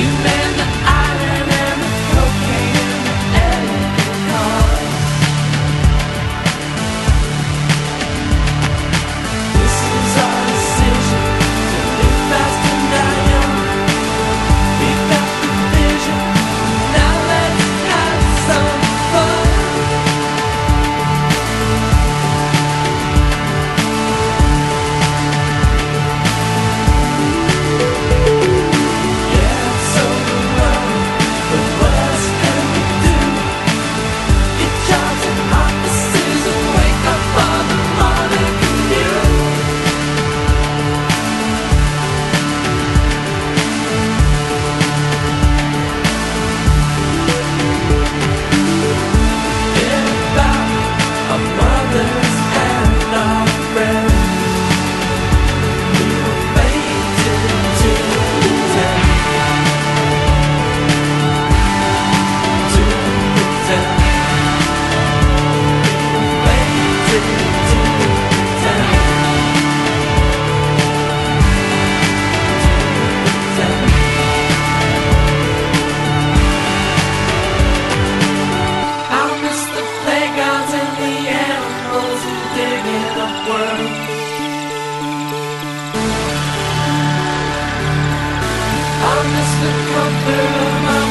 You man I'll miss the comfort of my